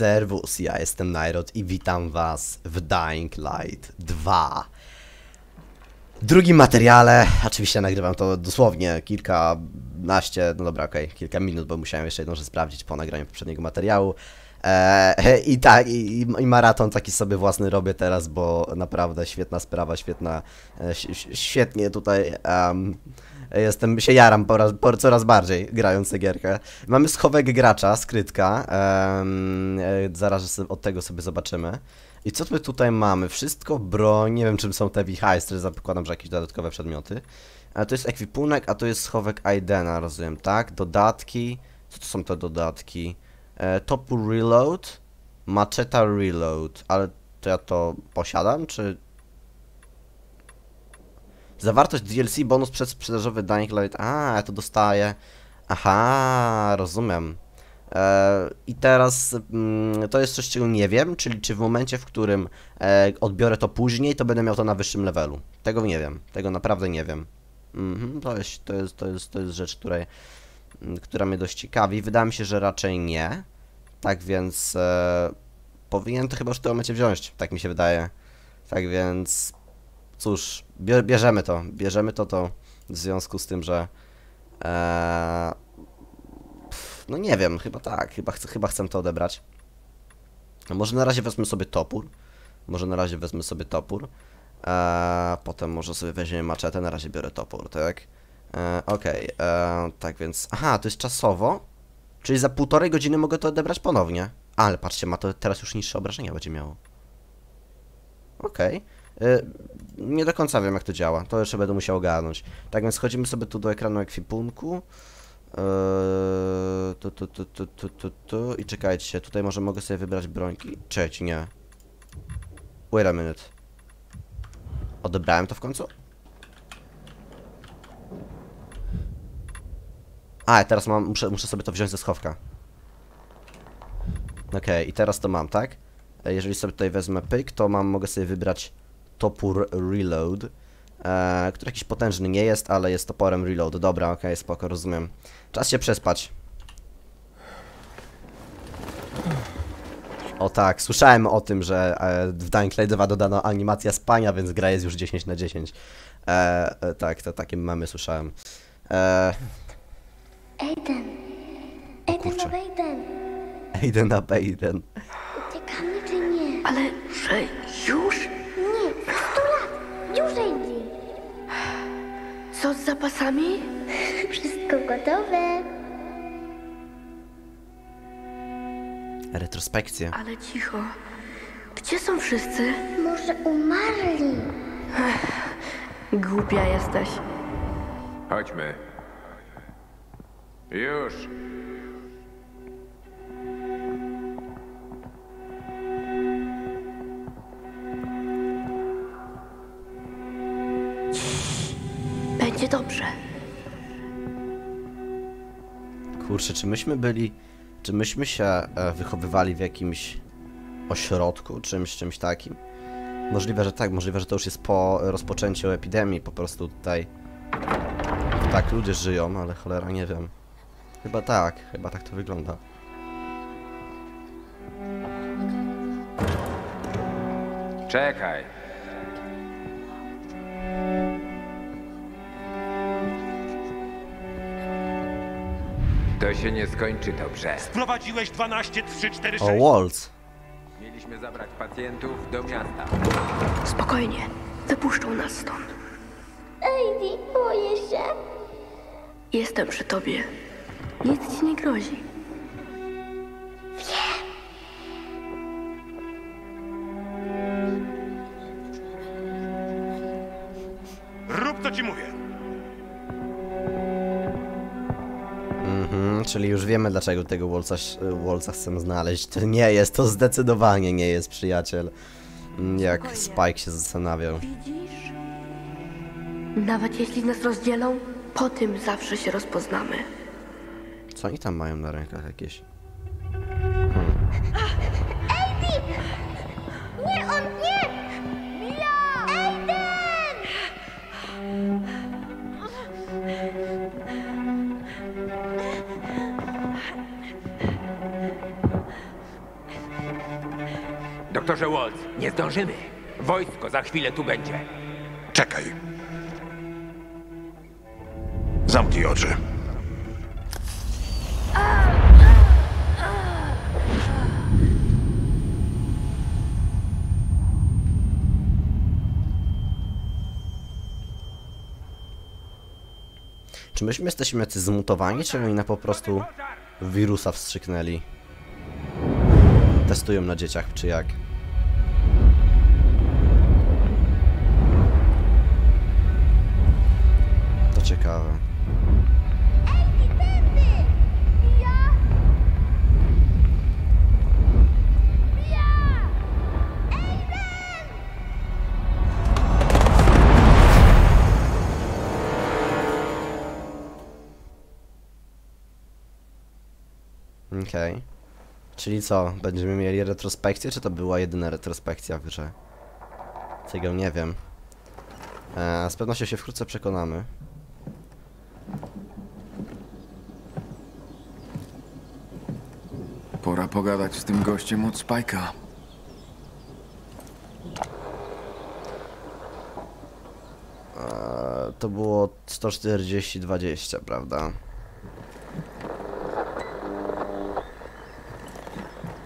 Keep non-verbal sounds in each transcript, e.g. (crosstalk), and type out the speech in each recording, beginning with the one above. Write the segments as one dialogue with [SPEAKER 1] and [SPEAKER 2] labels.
[SPEAKER 1] Servus, ja jestem Nairot i witam was w Dying Light 2. Drugim materiale, oczywiście nagrywam to dosłownie kilkanaście, no dobra, okej, kilka minut, bo musiałem jeszcze jedną rzecz sprawdzić po nagraniu poprzedniego materiału. Eee, (laughs) I tak, i, i maraton taki sobie własny robię teraz, bo naprawdę świetna sprawa, świetna, e, świetnie tutaj em, jestem, się jaram po raz, po, coraz bardziej grając tę gierkę. Mamy schowek gracza, skrytka, e, zaraz od tego sobie zobaczymy. I co my tutaj mamy? Wszystko broń, nie wiem czym są te wichajstry, zakładam, że jakieś dodatkowe przedmioty. A to jest ekwipunek, a to jest schowek Aidena, rozumiem, tak? Dodatki, co to są te dodatki? E, reload, maczeta reload, ale to ja to posiadam, czy... Zawartość DLC, bonus przez sprzedażowy Dying Light, a, ja to dostaję. Aha, rozumiem. E, I teraz mm, to jest coś, czego nie wiem, czyli czy w momencie, w którym e, odbiorę to później, to będę miał to na wyższym levelu. Tego nie wiem, tego naprawdę nie wiem. Mhm, to, jest, to, jest, to, jest, to jest rzecz, której, m, która mnie dość ciekawi. Wydaje mi się, że raczej nie. Tak więc e, powinien to chyba już w tym momencie wziąć, tak mi się wydaje. Tak więc cóż, bie, bierzemy to, bierzemy to, to w związku z tym, że e, no nie wiem, chyba tak, chyba chyba chcę to odebrać. Może na razie wezmę sobie topór, może na razie wezmę sobie topór, e, potem może sobie weźmiemy maczetę, na razie biorę topór, tak? E, Okej, e, tak więc, aha, to jest czasowo, czyli za półtorej godziny mogę to odebrać ponownie. Ale patrzcie, ma to teraz już niższe obrażenia będzie miało. Okej. Y, Nie do końca wiem jak to działa, to jeszcze będę musiał ogarnąć. Tak więc schodzimy sobie tu do ekranu ekwipunku. Eee, tu, tu, tu, tu, tu, tu, tu. I czekajcie, tutaj może mogę sobie wybrać brońki. Cześć, nie. Wait a minute. Odebrałem to w końcu? A, teraz mam, muszę, muszę sobie to wziąć ze schowka. Okej, i teraz to mam, tak? E, Jeżeli sobie tutaj wezmę pyk, to mam, mogę sobie wybrać topór reload, e, który jakiś potężny nie jest, ale jest toporem reload. Dobra, okej, spoko, rozumiem. Czas się przespać. O tak, słyszałem o tym, że e, w Dying Light 2 dodano animacja spania, więc gra jest już 10 na 10. E, e, tak, to takie mamy słyszałem. E,
[SPEAKER 2] Aiden! Aiden, Aiden!
[SPEAKER 1] Aiden Aiden.
[SPEAKER 2] Uciekamy czy nie?
[SPEAKER 3] Ale że Co z zapasami? (laughs)
[SPEAKER 2] Wszystko gotowe!
[SPEAKER 1] Retrospekcja.
[SPEAKER 3] Ale cicho. Gdzie są wszyscy?
[SPEAKER 2] Może umarli?
[SPEAKER 3] Głupia jesteś.
[SPEAKER 4] Chodźmy. Już.
[SPEAKER 3] Dobrze.
[SPEAKER 1] Kurczę, czy myśmy byli, czy myśmy się e, wychowywali w jakimś ośrodku, czymś, czymś takim? Możliwe, że tak, możliwe, że to już jest po rozpoczęciu epidemii, po prostu tutaj tak ludzie żyją, ale cholera nie wiem. Chyba tak, chyba tak to wygląda.
[SPEAKER 4] Czekaj. To się nie skończy dobrze.
[SPEAKER 5] Prowadziłeś 12, 3, 4, 6.
[SPEAKER 1] O, Waltz.
[SPEAKER 4] Mieliśmy zabrać pacjentów do miasta.
[SPEAKER 3] Spokojnie. Wypuszczą nas stąd.
[SPEAKER 2] Aiden, boję się!
[SPEAKER 3] Jestem przy tobie. Nic ci nie grozi.
[SPEAKER 1] Mhm, czyli już wiemy dlaczego tego Waltza, Waltza chcemy znaleźć. To nie jest, to zdecydowanie nie jest przyjaciel. Mm, Jak. Spike się zastanawiał.
[SPEAKER 3] Widzisz? Nawet jeśli nas rozdzielą, po tym zawsze się rozpoznamy.
[SPEAKER 1] Co oni tam mają na rękach jakieś?
[SPEAKER 4] Doktorze Waltz, nie zdążymy. Wojsko za chwilę tu będzie.
[SPEAKER 6] Czekaj. Zamknij oczy.
[SPEAKER 1] Czy myśmy jesteśmy jacyś zmutowani, czy oni na po prostu wirusa wstrzyknęli? Testują na dzieciach, czy jak? Ciekawe. Okej. Czyli co? Będziemy mieli retrospekcję, czy to była jedyna retrospekcja w grze? Tego nie wiem. E, z pewnością się wkrótce przekonamy.
[SPEAKER 7] Pogadać z tym gościem od Spajka.
[SPEAKER 1] E, to było 140-20, prawda?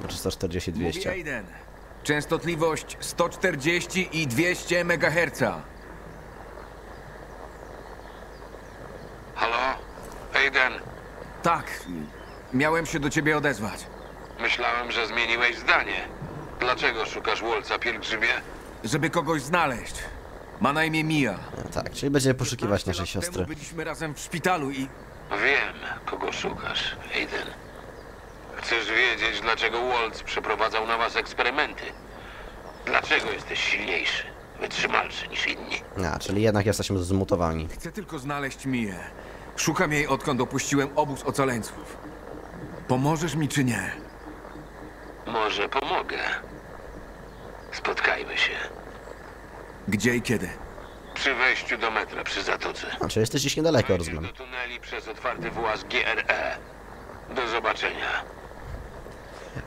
[SPEAKER 1] Znaczy 140-200.
[SPEAKER 7] Mówi Aiden. Częstotliwość 140 i 200 MHz.
[SPEAKER 8] Halo? Aiden,
[SPEAKER 7] Tak, miałem się do ciebie odezwać.
[SPEAKER 8] Myślałem, że zmieniłeś zdanie. Dlaczego szukasz Wolca, pielgrzymie?
[SPEAKER 7] Żeby kogoś znaleźć. Ma na imię Mia.
[SPEAKER 1] E, Tak, czyli będziemy poszukiwać
[SPEAKER 7] 15
[SPEAKER 1] naszej siostry.
[SPEAKER 7] Byliśmy razem w szpitalu i
[SPEAKER 8] Wiem, kogo szukasz, Aiden. Chcesz wiedzieć, dlaczego Waltz przeprowadzał na was eksperymenty? Dlaczego jesteś silniejszy, wytrzymalszy niż inni?
[SPEAKER 1] A, czyli jednak jesteśmy zmutowani.
[SPEAKER 7] chcę tylko znaleźć Mię. Szukam jej odkąd opuściłem obóz ocaleńców. Pomożesz mi czy nie?
[SPEAKER 8] Może pomogę. Spotkajmy się.
[SPEAKER 7] Gdzie i kiedy?
[SPEAKER 8] Przy wejściu do metra przy zatoce.
[SPEAKER 1] A, czyli jesteś gdzieś niedaleko,
[SPEAKER 8] Wejdziesz
[SPEAKER 1] rozumiem.
[SPEAKER 8] do tuneli przez otwarty włas GRE. Do zobaczenia.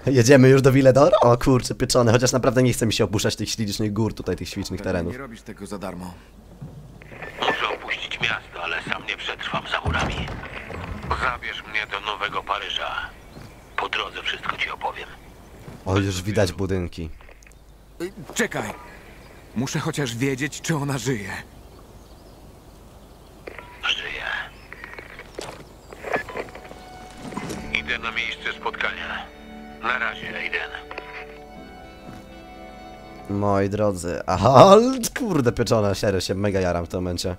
[SPEAKER 1] Jedziemy już do Villedor? O kurczę, pieczone, chociaż naprawdę nie chce mi się opuszczać tych ślicznych gór tutaj, tych ślicznych terenów.
[SPEAKER 7] Nie robisz tego za darmo.
[SPEAKER 8] Muszę opuścić miasto, ale sam nie przetrwam za murami. Zabierz mnie do Nowego Paryża. Po drodze wszystko ci opowiem.
[SPEAKER 1] O, już widać budynki.
[SPEAKER 7] Czekaj. Muszę chociaż wiedzieć, czy ona żyje.
[SPEAKER 8] Żyję. Idę na miejsce spotkania. Na razie, Aiden.
[SPEAKER 1] Moi drodzy, aha, kurde pieczone, serio się mega jaram w tym momencie.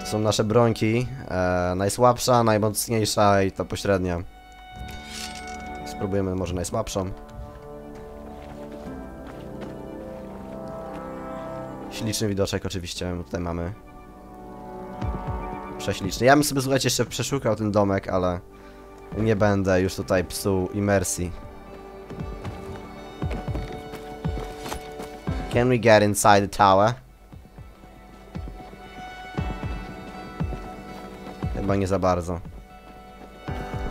[SPEAKER 1] To są nasze brońki, e, najsłabsza, najmocniejsza i ta pośrednia. Spróbujemy może najsłabszą. Śliczny widoczek oczywiście tutaj mamy. Prześliczny. Ja bym sobie słuchajcie jeszcze przeszukał ten domek, ale nie będę już tutaj psuł imersji. Can we get inside the tower? Chyba nie za bardzo.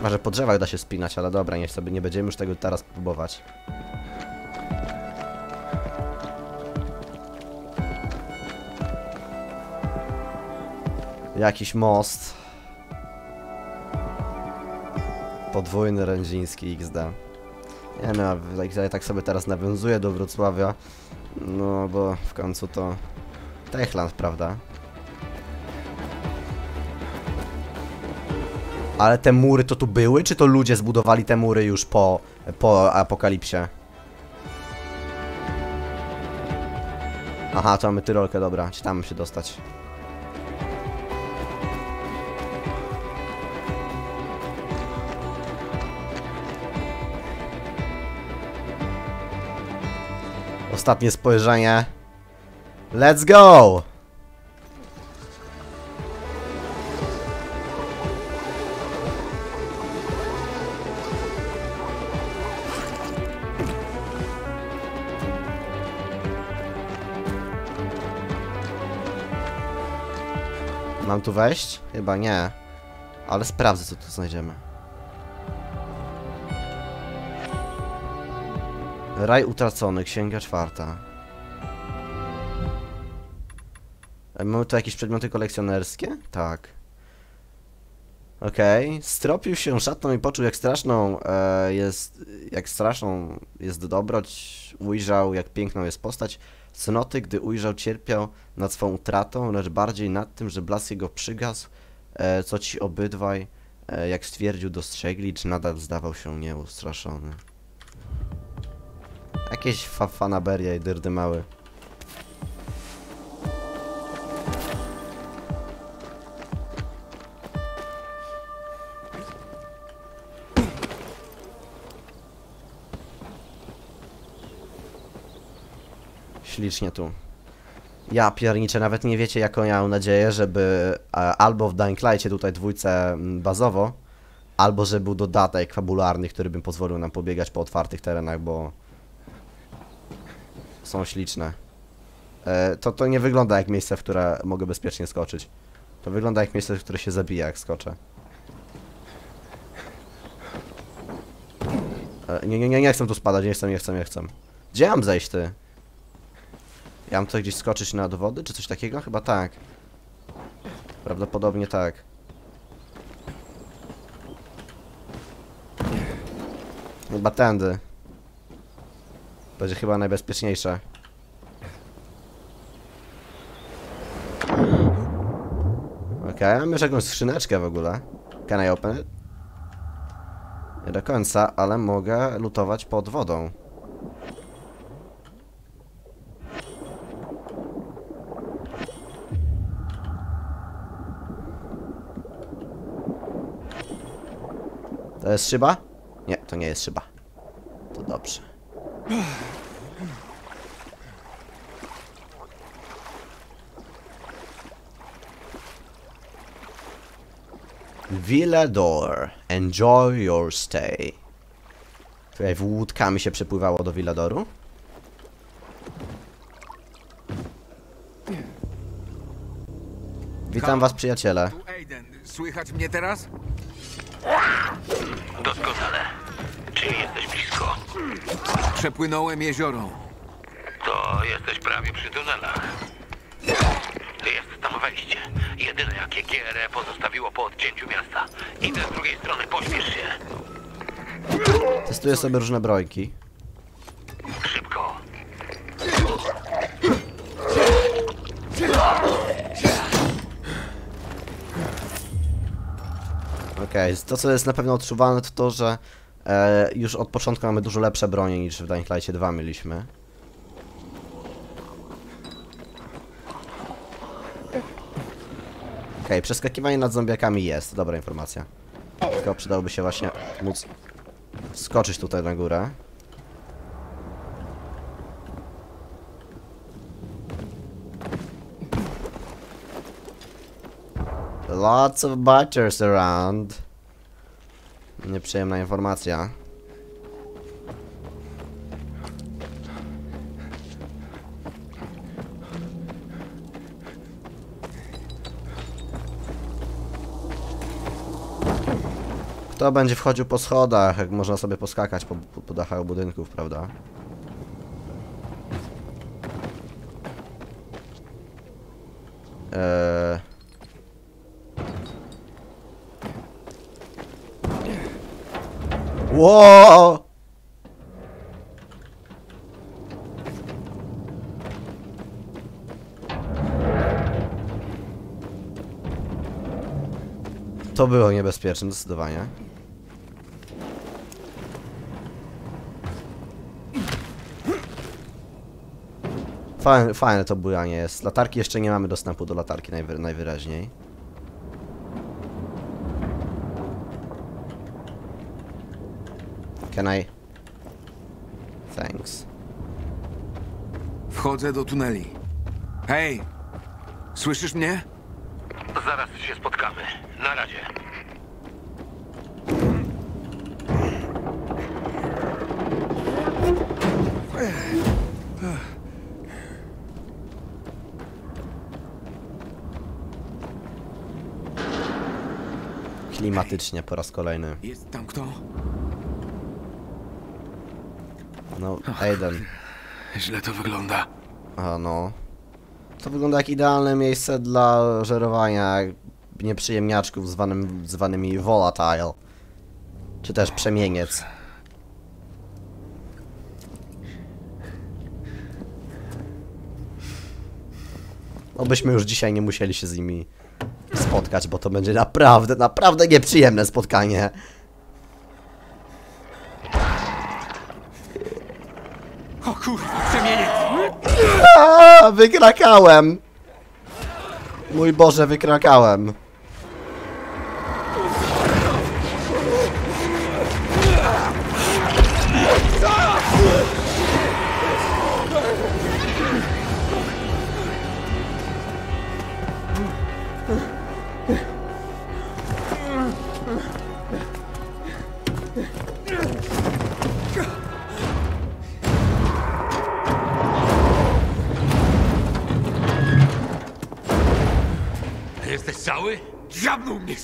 [SPEAKER 1] Może po drzewach da się spinać, ale dobra, niech sobie nie będziemy już tego teraz próbować. Jakiś most. Podwójny rędziński XD. Nie no, ja tak sobie teraz nawiązuję do Wrocławia. No, bo w końcu to Techland, prawda? Ale te mury to tu były, czy to ludzie zbudowali te mury już po, po apokalipsie? Aha, to mamy Tyrolkę, dobra, czy tam się dostać? Ostatnie spojrzenie. Let's go! Tu wejść? Chyba nie. Ale sprawdzę, co tu znajdziemy. Raj utracony, księga czwarta. E, Mamy tu jakieś przedmioty kolekcjonerskie? Tak. Okej. Stropił się szatną i poczuł jak straszną e, jest... Jak straszną jest dobroć. Ujrzał jak piękną jest postać. Cnoty, gdy ujrzał, cierpiał nad swą utratą, lecz bardziej nad tym, że blask jego przygasł, e, co ci obydwaj, e, jak stwierdził, dostrzegli, czy nadal zdawał się nieustraszony. Jakieś fa fanaberia i dyrdy mały. Ślicznie tu. Ja pierniczę, nawet nie wiecie jaką ja mam nadzieję, żeby e, albo w Dying Light'cie tutaj dwójce bazowo, albo że był dodatek fabularny, który bym pozwolił nam pobiegać po otwartych terenach, bo są śliczne. E, to, to nie wygląda jak miejsce, w które mogę bezpiecznie skoczyć. To wygląda jak miejsce, w które się zabija, jak skoczę. E, nie, nie, nie, nie chcę tu spadać, nie chcę, nie chcę, nie chcę. Gdzie mam zejść, ty? Ja mam tutaj gdzieś skoczyć na do wody, czy coś takiego? Chyba tak. Prawdopodobnie tak. Chyba tędy. Będzie chyba najbezpieczniejsze. Okej, mam już jakąś skrzyneczkę w ogóle. Can I open it? Nie do końca, ale mogę lutować pod wodą. To jest szyba? Nie, to nie jest szyba. To dobrze. Villador. Enjoy your stay. Tutaj łódkami się przepływało do Villadoru. Witam was przyjaciele.
[SPEAKER 7] Słychać mnie teraz?
[SPEAKER 9] Doskonale. Czyli jesteś blisko.
[SPEAKER 7] Przepłynąłem jezioro.
[SPEAKER 9] To jesteś prawie przy tunelach. Jest tam wejście. Jedyne jakie GRE pozostawiło po odcięciu miasta. Idę z drugiej strony, pośpiesz się.
[SPEAKER 1] Testuję sobie różne brojki. Okej, to co jest na pewno odczuwalne to to, że e, już od początku mamy dużo lepsze bronie niż w Dying Light 2 mieliśmy. Okej, przeskakiwanie nad zombiakami jest, dobra informacja. Tylko przydałoby się właśnie móc skoczyć tutaj na górę. Lots of butchers around. Nieprzyjemna informacja. Kto będzie wchodził po schodach, jak można sobie poskakać po, po, po dachach budynków, prawda? Eee... Ło! To było niebezpieczne, zdecydowanie. Fajne, fajne to bujanie jest. Latarki jeszcze nie mamy dostępu do latarki najwy najwyraźniej. Can I? Thanks.
[SPEAKER 7] Wchodzę do tuneli. Hej! Słyszysz mnie?
[SPEAKER 9] Zaraz się spotkamy. Na razie.
[SPEAKER 1] Klimatycznie po raz kolejny.
[SPEAKER 7] Jest tam kto?
[SPEAKER 1] No, Aiden.
[SPEAKER 7] Źle to wygląda.
[SPEAKER 1] A no. To wygląda jak idealne miejsce dla żerowania nieprzyjemniaczków zwanym, zwanymi volatile. Czy też przemieniec. Obyśmy już dzisiaj nie musieli się z nimi spotkać, bo to będzie naprawdę, naprawdę nieprzyjemne spotkanie.
[SPEAKER 7] Kurwa,
[SPEAKER 1] wykrakałem! Mój Boże, wykrakałem.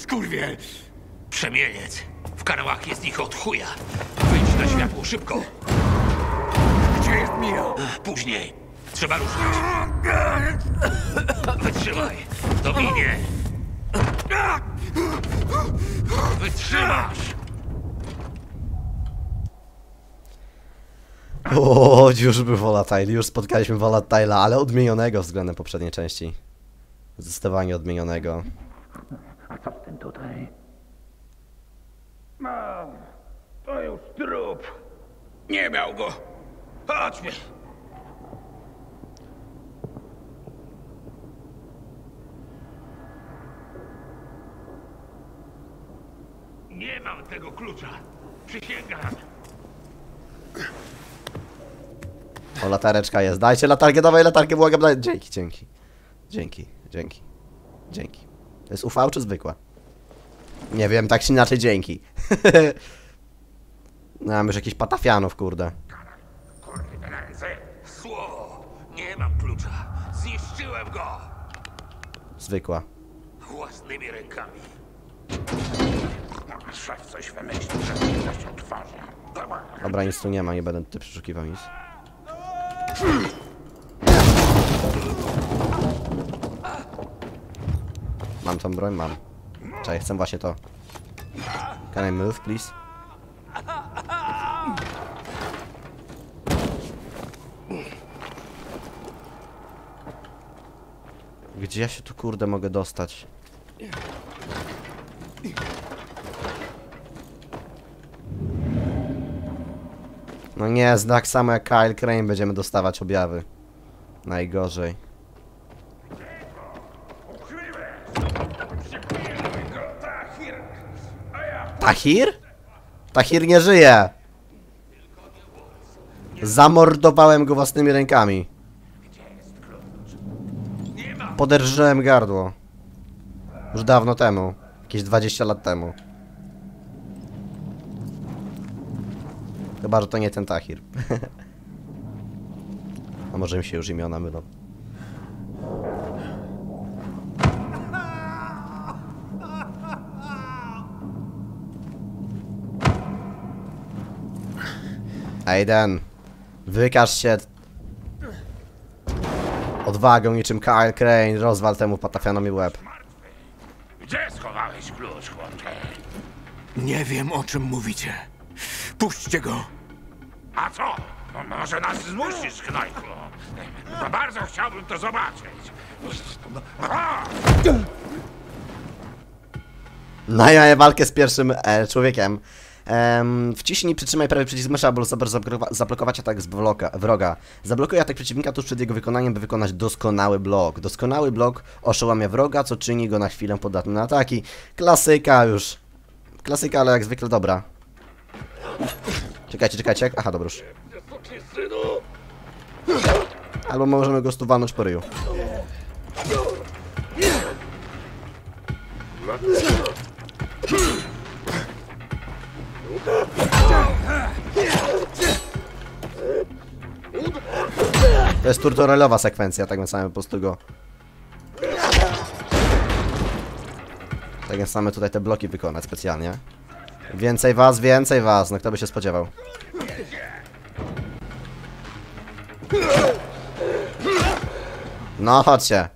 [SPEAKER 7] Dziabnął mnie, skurwie!
[SPEAKER 8] Przemieniec. W karłach jest ich od chuja. Wyjdź na światło, szybko.
[SPEAKER 7] Gdzie jest Mia?
[SPEAKER 8] Później. Trzeba ruszyć. Wytrzymaj. To minie. Wytrzymasz.
[SPEAKER 1] O, już był Volatile, już spotkaliśmy Volatile'a, ale odmienionego względem poprzedniej części. Zdecydowanie odmienionego.
[SPEAKER 8] To już trup. Nie miał go. Chodźmy. Nie mam tego klucza. Przysięgam.
[SPEAKER 1] O, latareczka jest. Dajcie latarkę, dawaj latarkę, błagam, daj. Dzięki, dzięki. Dzięki, dzięki. Dzięki. To jest UV czy zwykła? Nie wiem, tak czy inaczej dzięki. (laughs) no, mam już jakiś patafianów, kurde.
[SPEAKER 8] Kurde ręce. Słowo. Nie mam klucza. Zniszczyłem go.
[SPEAKER 1] Zwykła.
[SPEAKER 8] Własnymi rękami.
[SPEAKER 5] Szef coś wymyślił, że coś otworzy.
[SPEAKER 1] Dobra, nic tu nie ma, nie będę tutaj przeszukiwał nic. Mam tą broń? Mam. Czekaj, chcę właśnie to. Can I move, please? Gdzie ja się tu kurde mogę dostać? No nie, znak samo jak Kyle Crane będziemy dostawać objawy. Najgorzej. Tahir? Tahir nie żyje! Zamordowałem go własnymi rękami. Poderżyłem gardło. Już dawno temu. Jakieś 20 lat temu. Chyba, że to nie ten Tahir. (laughs) A może mi się już imiona mylą. Aiden, wykaż się odwagą niczym Kyle Crane, rozwal temu patafianowi łeb.
[SPEAKER 5] Gdzie schowałeś klucz, chłopcze?
[SPEAKER 7] Nie wiem, o czym mówicie. Puśćcie go!
[SPEAKER 5] A co? No, może nas zmusisz, Knajku. No, bardzo chciałbym to zobaczyć.
[SPEAKER 1] Najmniej walkę z pierwszym e, człowiekiem. Em, wciśnij, przytrzymaj prawy przycisk myszy, aby zablokować atak z bloka, wroga. Zablokuj atak przeciwnika tuż przed jego wykonaniem, by wykonać doskonały blok. Doskonały blok oszałamia wroga, co czyni go na chwilę podatnym na ataki. Klasyka już. Klasyka, ale jak zwykle dobra. Czekajcie, czekajcie. Aha, dobra już. Albo możemy go stuwanąć po ryju. jest tutorialowa sekwencja, tak więc same po prostu go... Tak więc same tutaj te bloki wykonać specjalnie. Więcej was, więcej was, no kto by się spodziewał. No, chodźcie.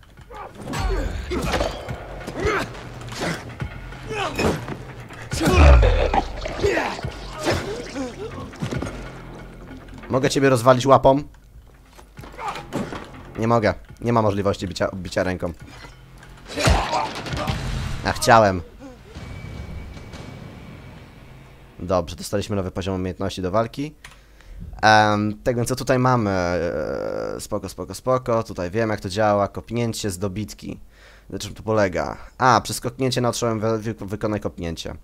[SPEAKER 1] Mogę ciebie rozwalić łapą? Nie mogę. Nie ma możliwości bicia, bicia ręką. A chciałem. Dobrze, dostaliśmy nowy poziom umiejętności do walki. Em, tego co tutaj mamy. e, spoko, spoko, spoko. Tutaj wiem jak to działa. Kopnięcie z dobitki. Na czym to polega? A, przez kopnięcie na otrzymałem wy, wy, wykonaj kopnięcie.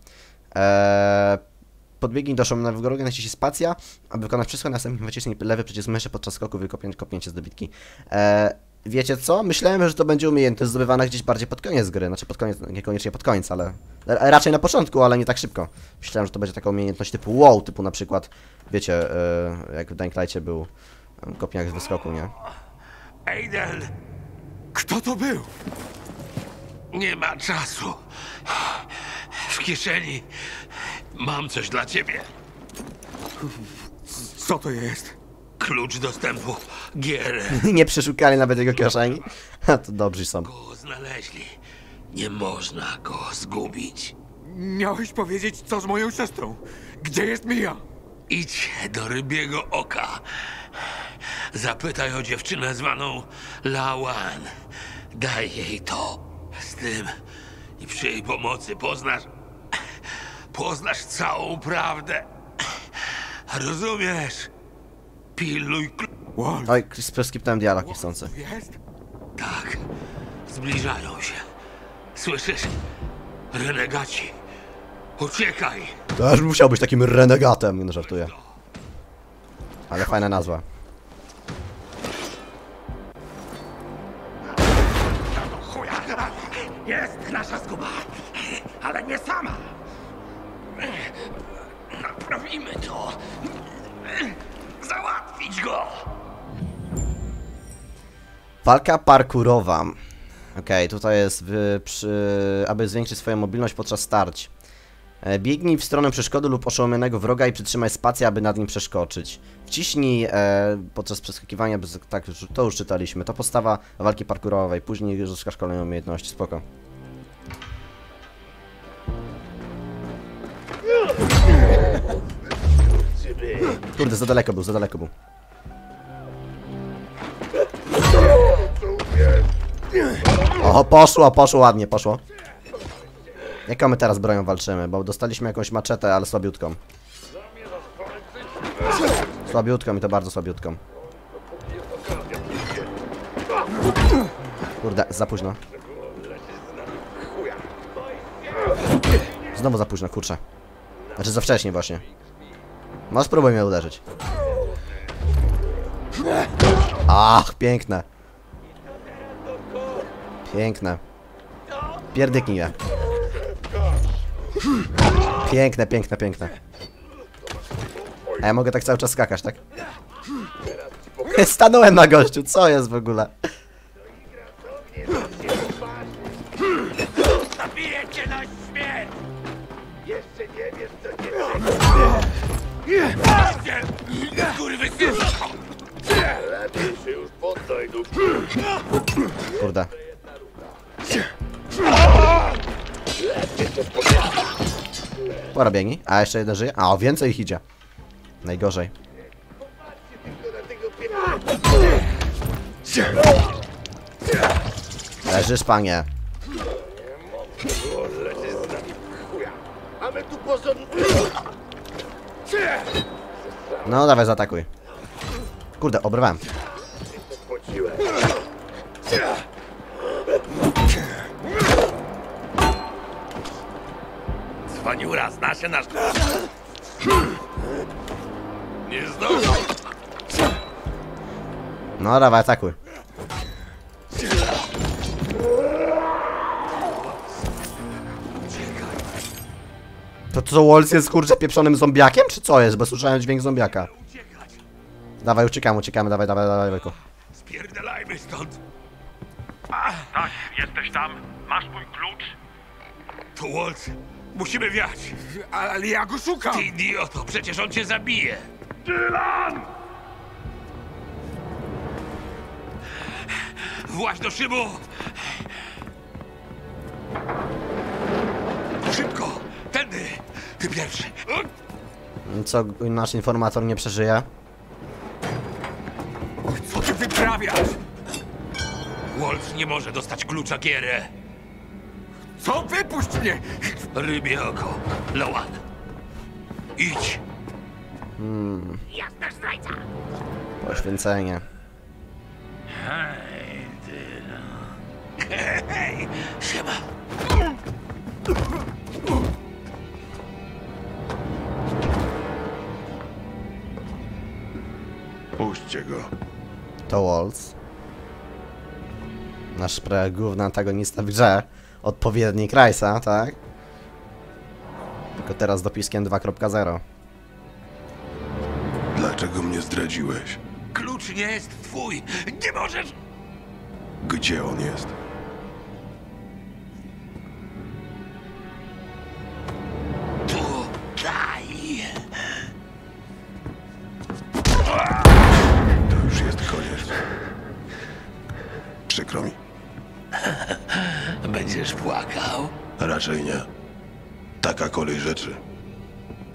[SPEAKER 1] Eee, podbiegnij do szumowego wroga, naciśnij spacja, aby wykonać wszystko, następnie naciśnij lewy przycisk myszy podczas skoku wykopnięcie kopnięcie z dobitki. Eee, wiecie co? Myślałem, że to będzie umiejętność zdobywana gdzieś bardziej pod koniec gry. Znaczy pod koniec, niekoniecznie pod koniec, ale raczej na początku, ale nie tak szybko. Myślałem, że to będzie taka umiejętność typu wow, typu na przykład, wiecie, e, jak w Dying Light'cie był e, kopniak z wyskoku, nie?
[SPEAKER 8] Aiden,
[SPEAKER 7] Kto to był?
[SPEAKER 8] Nie ma czasu. W kieszeni mam coś dla ciebie.
[SPEAKER 7] Co to jest?
[SPEAKER 8] Klucz dostępu gier. (laughs)
[SPEAKER 1] nie przeszukali nawet jego kieszeni. Ha, to dobrzy są.
[SPEAKER 8] Go znaleźli. Nie można go zgubić.
[SPEAKER 7] Miałeś powiedzieć, co z moją siostrą. Gdzie jest Mia?
[SPEAKER 8] Idź do rybiego oka. Zapytaj o dziewczynę zwaną Lawan. Daj jej to. Z tym i przy jej pomocy poznasz. Poznasz całą prawdę. Rozumiesz? Pilnuj
[SPEAKER 7] Walt,
[SPEAKER 1] Oj, skipnąłem dialog niechcący.
[SPEAKER 7] jest?
[SPEAKER 8] Tak. Zbliżają się. Słyszysz? Renegaci. Uciekaj.
[SPEAKER 1] Też musiał być takim renegatem, no żartuję. Ale fajna nazwa.
[SPEAKER 5] Jest nasza zguba, ale nie sama.
[SPEAKER 8] Naprawimy to. Załatwić go.
[SPEAKER 1] Walka parkurowa. Okej, tutaj jest przy, aby zwiększyć swoją mobilność podczas starć. E, Biegnij w stronę przeszkody lub oszołomionego wroga i przytrzymaj spację, aby nad nim przeskoczyć. Wciśnij e, podczas przeskakiwania, bez, tak, to już czytaliśmy. To postawa walki parkurowej, później uzyskasz kolejne umiejętności, spoko. Kurde, za daleko był, za daleko był. O, poszło, poszło ładnie, poszło. Jaką my teraz bronią walczymy? Bo dostaliśmy jakąś maczetę, ale słabiutką. Słabiutką i to bardzo słabiutką. Kurde, za późno. Znowu za późno, kurczę. Znaczy za wcześnie właśnie. No spróbuj mnie uderzyć. Ach, piękne. Piękne. Pierdyknij je. Piękne, piękne, piękne. A ja mogę tak cały czas skakać, tak? (laughs) Stanąłem na gościu, co jest w ogóle?
[SPEAKER 5] Zabijecie
[SPEAKER 1] Pora biegnij. A, jeszcze jeden żyje. A, o, więcej ich idzie. Najgorzej. Leżysz, panie. No, dawaj, zaatakuj. Kurde, obrywałem.
[SPEAKER 5] Pociłem.
[SPEAKER 8] Zwaniura, zna się nasz... Nie zdążył.
[SPEAKER 1] No, dawaj, atakuj. To co, Walls jest kurczę pieprzonym zombiakiem, czy co jest? Bo słyszałem dźwięk zombiaka. Dawaj, uciekamy, uciekamy, dawaj, dawaj, dawaj, dawaj.
[SPEAKER 8] Spierdalajmy stąd.
[SPEAKER 5] Tak, jesteś tam. Masz mój klucz?
[SPEAKER 8] To Walt. Musimy wiać.
[SPEAKER 7] Ale ja go szukam!
[SPEAKER 8] Ty idioto, przecież on cię zabije.
[SPEAKER 5] Dylan!
[SPEAKER 8] Właź do szybu! Szybko! Tędy! Ty pierwszy!
[SPEAKER 1] Co, nasz informator nie przeżyje?
[SPEAKER 7] Co ty wyprawiasz?
[SPEAKER 8] Wolf nie może dostać klucza gierę.
[SPEAKER 7] Co? Wypuść mnie!
[SPEAKER 8] Rybie oko. Lawan. Idź.
[SPEAKER 2] Jasne, zdrajca!
[SPEAKER 1] Poświęcenie.
[SPEAKER 8] Hej, siema.
[SPEAKER 5] Puśćcie go.
[SPEAKER 1] To Waltz. Nasz pre- główny antagonista w grze. Odpowiednik Rice'a, tak? Tylko teraz dopiskiem 2.0.
[SPEAKER 5] Dlaczego mnie zdradziłeś?
[SPEAKER 8] Klucz nie jest twój. Nie możesz.
[SPEAKER 5] Gdzie on jest?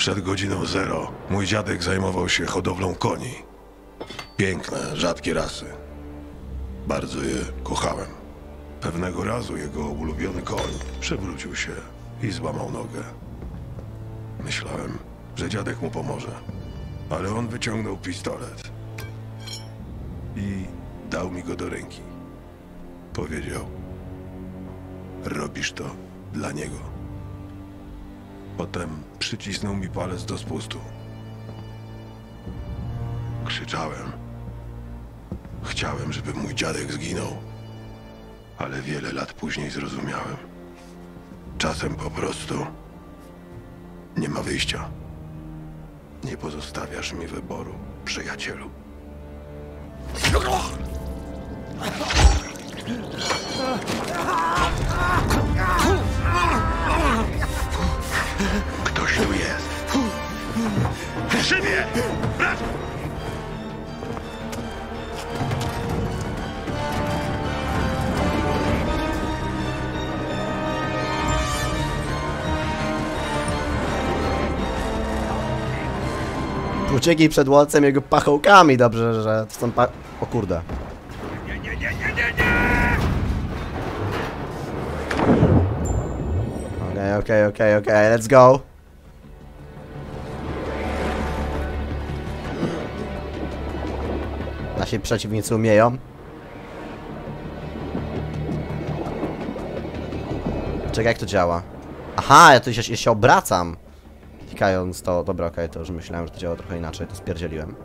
[SPEAKER 5] Przed godziną zero mój dziadek zajmował się hodowlą koni. Piękne, rzadkie rasy. Bardzo je kochałem. Pewnego razu jego ulubiony koń przewrócił się i złamał nogę. Myślałem, że dziadek mu pomoże, ale on wyciągnął pistolet i dał mi go do ręki. Powiedział: Robisz to dla niego. Potem przycisnął mi palec do spustu. Krzyczałem. Chciałem, żeby mój dziadek zginął. Ale wiele lat później zrozumiałem. Czasem po prostu nie ma wyjścia. Nie pozostawiasz mi wyboru, przyjacielu. Ktoś Szybie! Brać!
[SPEAKER 1] Uciekli przed Waltzem jego pachołkami, dobrze, że to są pa... O kurde. Okej, okej, okej, okej, let's go. Nasi przeciwnicy umieją. Czekaj, jak to działa? Aha, ja to się, się obracam. Klikając to, dobra, okej, to już myślałem, że to działa trochę inaczej, to spierdzieliłem.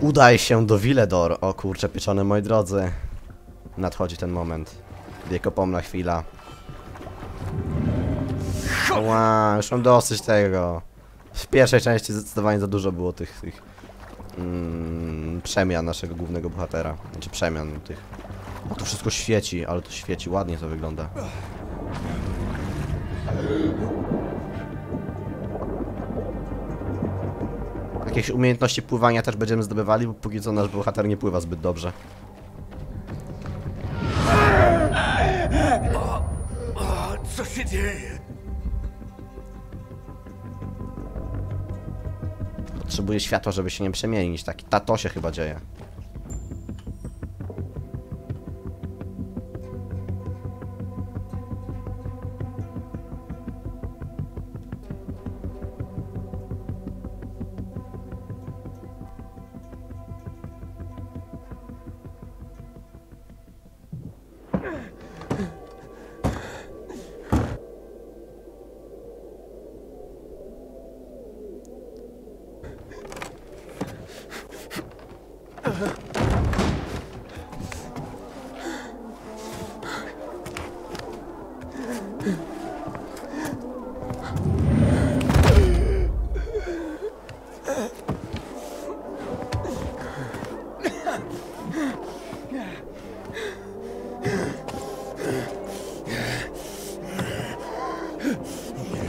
[SPEAKER 1] Udaj się do Villedor. O kurczę, pieczone moi drodzy. Nadchodzi ten moment. Wiekopomna chwila. Ła, już mam dosyć tego. W pierwszej części zdecydowanie za dużo było tych, tych mm, przemian naszego głównego bohatera. Znaczy przemian tych. O, to wszystko świeci, ale to świeci, ładnie to wygląda. Jakieś umiejętności pływania też będziemy zdobywali, bo póki co nasz bohater nie pływa zbyt dobrze.
[SPEAKER 7] Co się dzieje?
[SPEAKER 1] Potrzebuje światła, żeby się nie przemienić. Tak, ta to się chyba dzieje.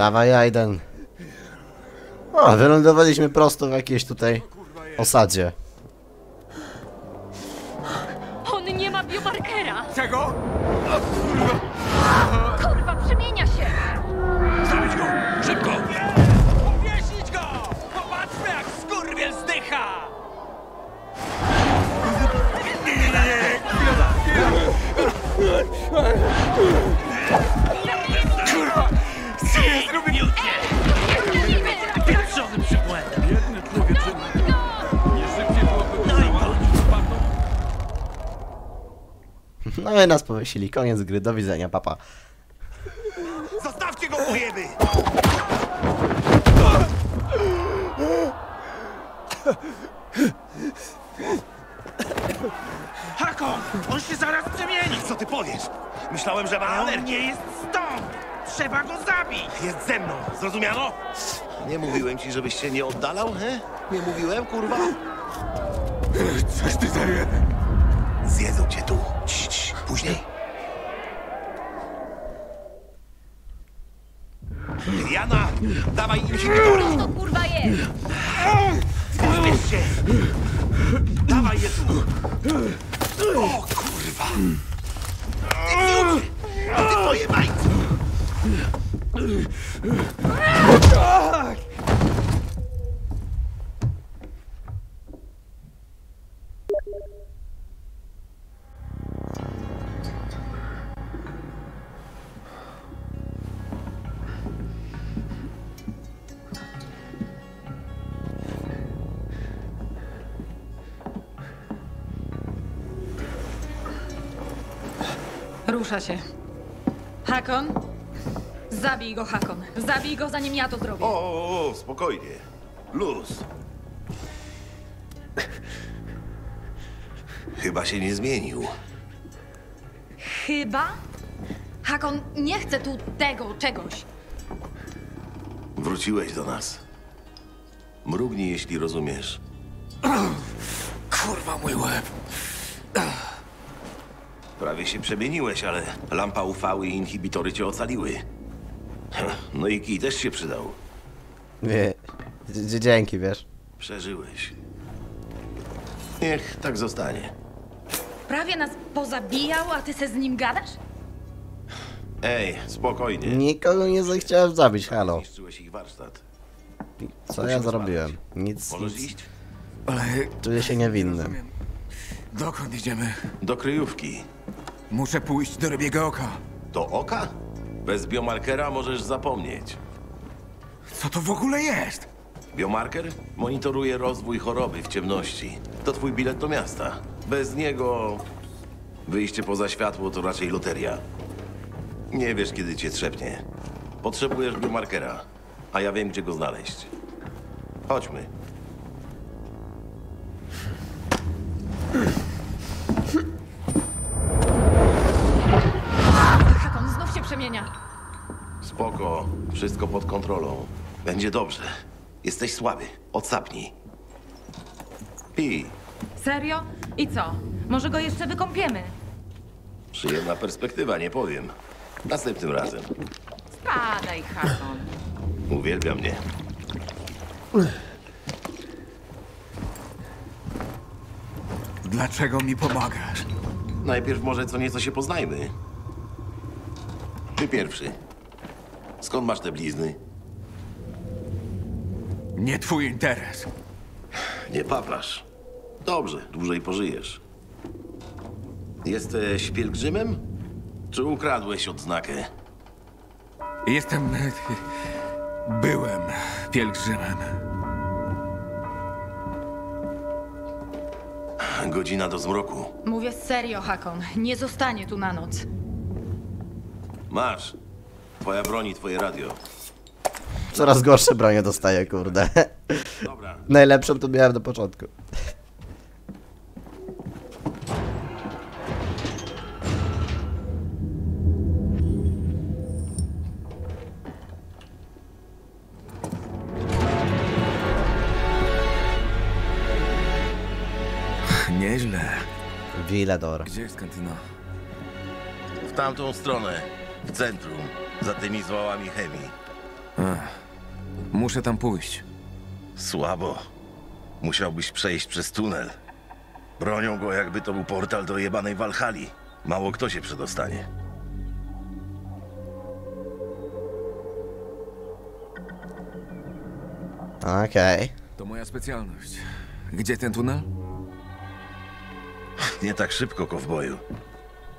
[SPEAKER 1] Dawaj, Aiden. O, wylądowaliśmy prosto w jakiejś tutaj osadzie. No i nas powiesili. Koniec gry. Do widzenia, papa.
[SPEAKER 10] Zostawcie go, ujeby!
[SPEAKER 8] Hakon! On się zaraz przemieni!
[SPEAKER 10] Co ty powiesz? Myślałem, że ma alergię.
[SPEAKER 8] nie jest stąd! Trzeba go zabić!
[SPEAKER 10] Jest ze mną, zrozumiano? Nie mówiłem ci, żebyś się nie oddalał, he? Nie mówiłem, kurwa?
[SPEAKER 7] Coś ty zajebie.
[SPEAKER 10] Zjedzą cię tu. Później. Jana, dawaj inhibitory.
[SPEAKER 2] To kurwa jest!
[SPEAKER 10] Pozbierz się. Dawaj je tu. O, kurwa. Ty, ty pojebańcu.
[SPEAKER 11] Rusza się. Hakon? Zabij go, Hakon. Zabij go, zanim ja to zrobię.
[SPEAKER 10] O, o, o, spokojnie. Luz. Chyba się nie zmienił.
[SPEAKER 11] Chyba? Hakon, nie chcę tu tego czegoś.
[SPEAKER 10] Wróciłeś do nas. Mrugnij, jeśli rozumiesz.
[SPEAKER 7] Kurwa, mój łeb.
[SPEAKER 10] Prawie się przemieniłeś, ale lampa UV i inhibitory cię ocaliły. (laughs) No i kij też się przydał.
[SPEAKER 1] Wie, dzie- dzięki, wiesz.
[SPEAKER 10] Przeżyłeś. Niech tak zostanie.
[SPEAKER 11] Prawie nas pozabijał, a ty se z nim gadasz?
[SPEAKER 10] Ej, spokojnie.
[SPEAKER 1] Nikogo nie chciałem zabić, halo.
[SPEAKER 10] Zniszczyłeś ich warsztat.
[SPEAKER 1] Co ja zrobiłem? Nic,
[SPEAKER 10] Możesz
[SPEAKER 1] nic.
[SPEAKER 10] iść?
[SPEAKER 7] Ale
[SPEAKER 1] Czuję się niewinny.
[SPEAKER 7] Dokąd idziemy?
[SPEAKER 10] Do kryjówki.
[SPEAKER 7] Muszę pójść do rybiego oka.
[SPEAKER 10] Do oka? Bez biomarkera możesz zapomnieć.
[SPEAKER 7] Co to w ogóle jest?
[SPEAKER 10] Biomarker monitoruje rozwój choroby w ciemności. To twój bilet do miasta. Bez niego wyjście poza światło to raczej loteria. Nie wiesz, kiedy cię trzepnie. Potrzebujesz biomarkera, a ja wiem, gdzie go znaleźć. Chodźmy. Spoko, wszystko pod kontrolą. Będzie dobrze. Jesteś słaby. Odsapnij. Pij.
[SPEAKER 11] Serio? I co? Może go jeszcze wykąpiemy?
[SPEAKER 10] Przyjemna perspektywa, nie powiem. Następnym razem.
[SPEAKER 11] Spadaj, Hakon.
[SPEAKER 10] Uwielbia mnie.
[SPEAKER 7] Dlaczego mi pomagasz?
[SPEAKER 10] Najpierw może co nieco się poznajmy. Ty pierwszy. Skąd masz te blizny?
[SPEAKER 7] Nie twój interes.
[SPEAKER 10] Nie paplasz. Dobrze, dłużej pożyjesz. Jesteś pielgrzymem? Czy ukradłeś odznakę?
[SPEAKER 7] Jestem... Byłem pielgrzymem.
[SPEAKER 10] Godzina do zmroku.
[SPEAKER 11] Mówię serio, Hakon. Nie zostanie tu na noc.
[SPEAKER 10] Masz. Twoja broń i twoje radio.
[SPEAKER 1] Coraz gorsze bronie dostaję, kurde.
[SPEAKER 10] Dobra.
[SPEAKER 1] Najlepszą to miałem do początku.
[SPEAKER 7] Nieźle.
[SPEAKER 1] Villador.
[SPEAKER 7] Gdzie jest kantyna?
[SPEAKER 10] W tamtą stronę. W centrum. Za tymi zwałami chemii.
[SPEAKER 7] Muszę tam pójść.
[SPEAKER 10] Słabo. Musiałbyś przejść przez tunel. Bronią go, jakby to był portal do jebanej Walhali. Mało kto się przedostanie.
[SPEAKER 1] Okej.
[SPEAKER 7] To moja specjalność. Gdzie ten tunel?
[SPEAKER 10] Nie tak szybko, kowboju.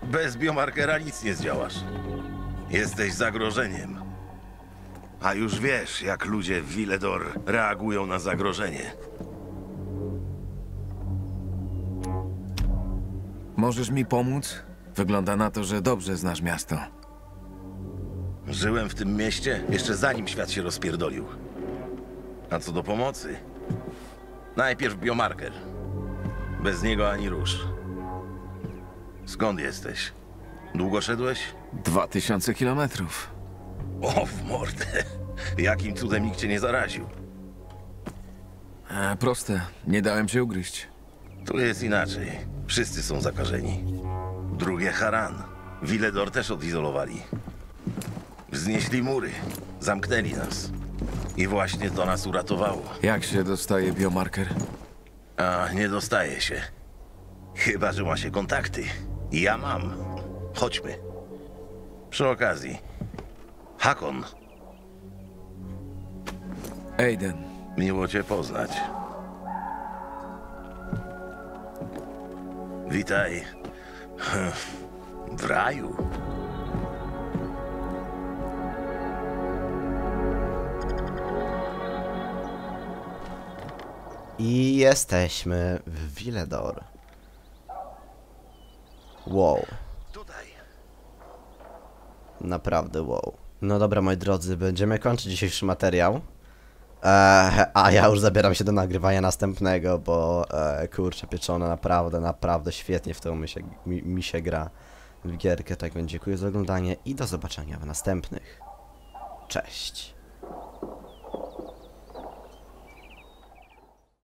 [SPEAKER 10] Bez biomarkera nic nie zdziałasz. Jesteś zagrożeniem. A już wiesz, jak ludzie w Villedor reagują na zagrożenie.
[SPEAKER 7] Możesz mi pomóc? Wygląda na to, że dobrze znasz miasto.
[SPEAKER 10] Żyłem w tym mieście jeszcze zanim świat się rozpierdolił. A co do pomocy? Najpierw biomarker. Bez niego ani rusz. Skąd jesteś? Długo szedłeś?
[SPEAKER 7] Dwa tysiące kilometrów.
[SPEAKER 10] O, w mordę. (laughs) Jakim cudem nikt cię nie zaraził?
[SPEAKER 7] E, proste. Nie dałem się ugryźć.
[SPEAKER 10] Tu jest inaczej. Wszyscy są zakażeni. Drugie Haran. Villedor też odizolowali. Wznieśli mury. Zamknęli nas. I właśnie to nas uratowało.
[SPEAKER 7] Jak się dostaje biomarker?
[SPEAKER 10] A nie dostaje się. Chyba, że ma się kontakty. Ja mam. Chodźmy. Przy okazji. Hakon,
[SPEAKER 7] Aiden.
[SPEAKER 10] miło cię poznać. Witaj. W raju.
[SPEAKER 1] I jesteśmy w Villedor. Wow. Naprawdę wow. No dobra, moi drodzy, będziemy kończyć dzisiejszy materiał. Eee, a ja już zabieram się do nagrywania następnego, bo e, kurczę pieczone, naprawdę, naprawdę świetnie w to mi się, mi, mi się gra w gierkę. Tak więc dziękuję za oglądanie i do zobaczenia w następnych. Cześć.